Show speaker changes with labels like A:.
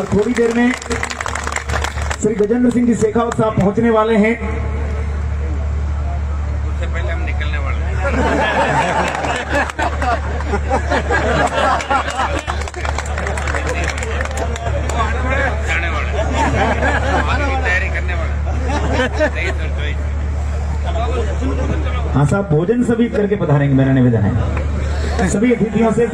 A: और थोड़ी देर में श्री गजेंद्र सिंह जी शेखावत साहब पहुँचने वाले हैं।
B: उससे पहले हम निकलने वाले हैं। जाने वाले तैयारी करने वाले तो
A: हाँ साहब भोजन सभी करके पधारेंगे मेरा निवेदन है। सभी अतिथियों से